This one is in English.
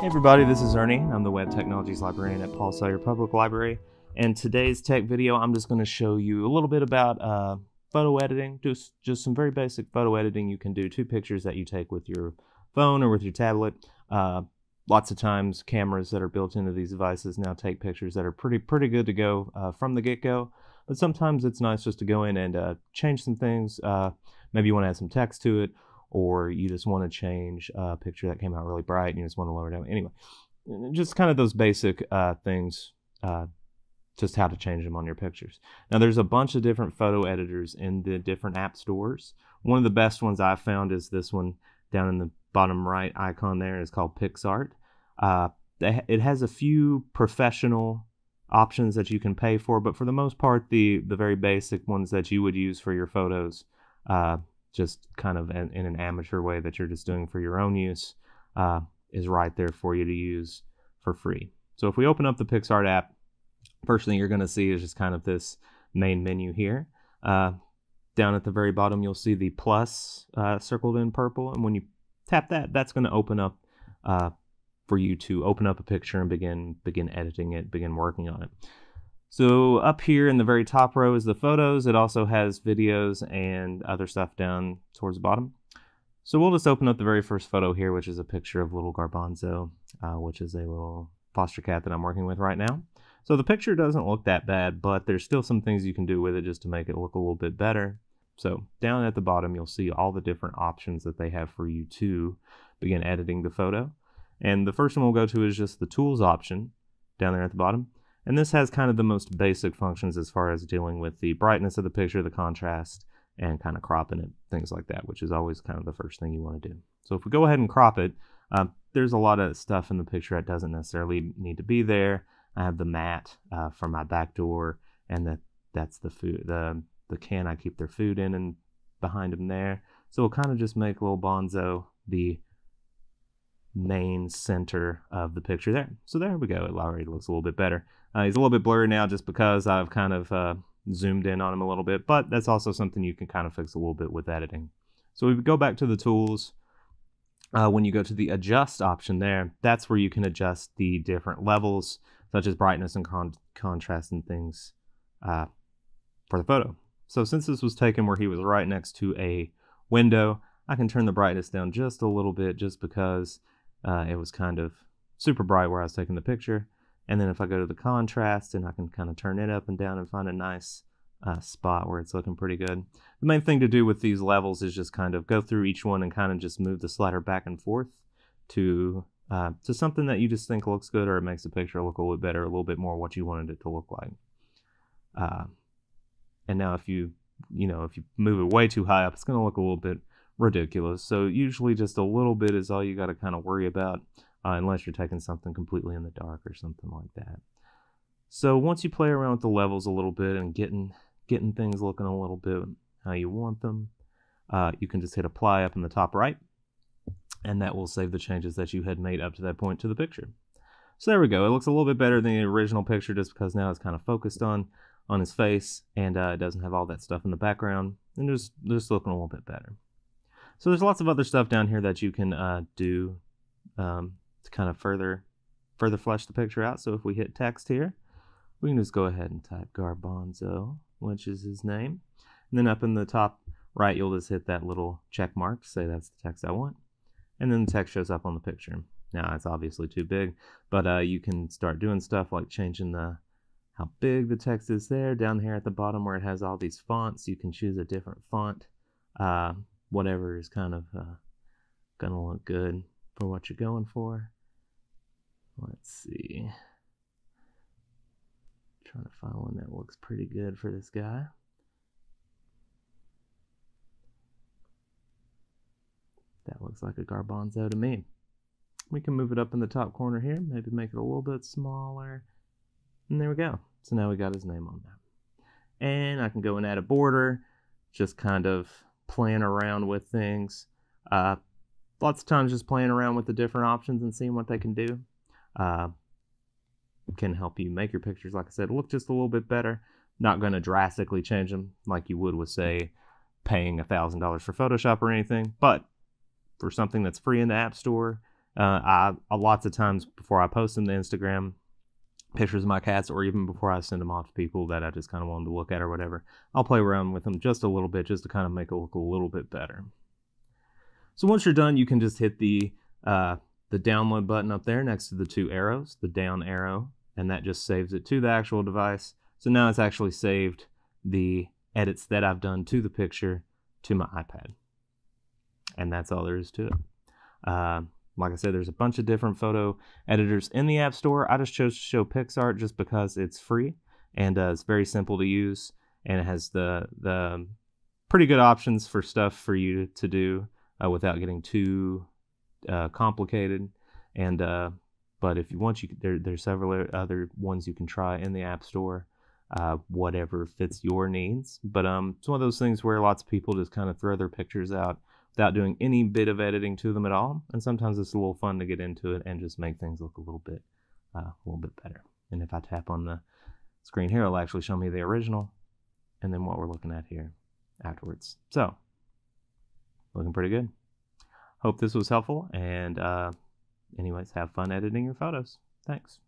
Hey everybody, this is Ernie. I'm the Web Technologies Librarian at Paul Sawyier Public Library. And today's tech video, I'm just going to show you a little bit about uh, photo editing, just, just some very basic photo editing you can do. Two pictures that you take with your phone or with your tablet. Uh, lots of times cameras that are built into these devices now take pictures that are pretty pretty good to go uh, from the get-go but sometimes it's nice just to go in and uh, change some things uh, maybe you want to add some text to it or you just want to change a picture that came out really bright and you just want to lower it down. Anyway just kind of those basic uh, things uh, just how to change them on your pictures. Now there's a bunch of different photo editors in the different app stores. One of the best ones i've found is this one down in the bottom right icon there is called PicsArt. Uh, it has a few professional options that you can pay for, but for the most part, the the very basic ones that you would use for your photos, uh, just kind of in, in, an amateur way that you're just doing for your own use, uh, is right there for you to use for free. So if we open up the PicsArt app, first thing you're going to see is just kind of this main menu here. Uh, down at the very bottom, you'll see the plus uh, circled in purple, and when you tap that, that's going to open up uh, for you to open up a picture and begin begin editing it, begin working on it. So up here in the very top row is the photos. It also has videos and other stuff down towards the bottom. So we'll just open up the very first photo here, which is a picture of little Garbanzo, uh, which is a little foster cat that I'm working with right now. So the picture doesn't look that bad, but there's still some things you can do with it just to make it look a little bit better. So down at the bottom, you'll see all the different options that they have for you to begin editing the photo. And the first one we'll go to is just the tools option down there at the bottom. And this has kind of the most basic functions as far as dealing with the brightness of the picture, the contrast, and kind of cropping it, things like that, which is always kind of the first thing you want to do. So if we go ahead and crop it, uh, there's a lot of stuff in the picture that doesn't necessarily need to be there. I have the mat uh, for my back door, and the, that's the food, the the can I keep their food in, and behind them there. So we'll kind of just make a little Bonzo the main center of the picture there. So there we go. It already looks a little bit better. Uh, he's a little bit blurry now just because I've kind of uh, zoomed in on him a little bit, but that's also something you can kind of fix a little bit with editing. So we go back to the tools. Uh, when you go to the adjust option there, that's where you can adjust the different levels, such as brightness and con contrast and things uh, for the photo. So since this was taken where he was right next to a window, I can turn the brightness down just a little bit just because uh, it was kind of super bright where I was taking the picture. And then if I go to the contrast and I can kind of turn it up and down and find a nice uh, spot where it's looking pretty good. The main thing to do with these levels is just kind of go through each one and kind of just move the slider back and forth to uh, to something that you just think looks good or it makes the picture look a little bit better, a little bit more what you wanted it to look like. Uh, and now if you you know if you move it way too high up, it's going to look a little bit ridiculous. So usually just a little bit is all you got to kind of worry about, uh, unless you're taking something completely in the dark or something like that. So once you play around with the levels a little bit and getting getting things looking a little bit how you want them, uh, you can just hit apply up in the top right, and that will save the changes that you had made up to that point to the picture. So there we go. It looks a little bit better than the original picture just because now it's kind of focused on on his face and uh, it doesn't have all that stuff in the background and just just looking a little bit better. So there's lots of other stuff down here that you can uh, do um, to kind of further further flesh the picture out. So if we hit text here, we can just go ahead and type Garbanzo, which is his name. And then up in the top right, you'll just hit that little check mark, say that's the text I want. And then the text shows up on the picture. Now it's obviously too big, but uh, you can start doing stuff like changing the how big the text is there. Down here at the bottom where it has all these fonts, you can choose a different font. Uh, whatever is kind of uh, gonna look good for what you're going for. Let's see. Trying to find one that looks pretty good for this guy. That looks like a garbanzo to me. We can move it up in the top corner here, maybe make it a little bit smaller. And there we go. So now we got his name on that. And I can go and add a border, just kind of playing around with things. Uh, lots of times just playing around with the different options and seeing what they can do uh, can help you make your pictures, like I said, look just a little bit better. Not going to drastically change them like you would with, say, paying a $1,000 for Photoshop or anything, but for something that's free in the App Store Uh, I lots of times before I post them to Instagram, pictures of my cats, or even before I send them off to people that I just kind of want to look at or whatever, I'll play around with them just a little bit just to kind of make it look a little bit better. So once you're done, you can just hit the uh, the download button up there next to the two arrows, the down arrow, and that just saves it to the actual device. So now it's actually saved the edits that I've done to the picture to my iPad. And that's all there is to it. Uh, like I said, there's a bunch of different photo editors in the App Store. I just chose to show PicsArt just because it's free and uh, it's very simple to use and it has the the pretty good options for stuff for you to do uh, without getting too uh, complicated. And uh, but if you want, you there there's several other ones you can try in the App Store. Uh, whatever fits your needs. But um, it's one of those things where lots of people just kind of throw their pictures out without doing any bit of editing to them at all. And sometimes it's a little fun to get into it and just make things look a little bit, uh, a little bit better. And if I tap on the screen here, it'll actually show me the original and then what we're looking at here afterwards. So, looking pretty good. Hope this was helpful. And uh, anyways, have fun editing your photos. Thanks.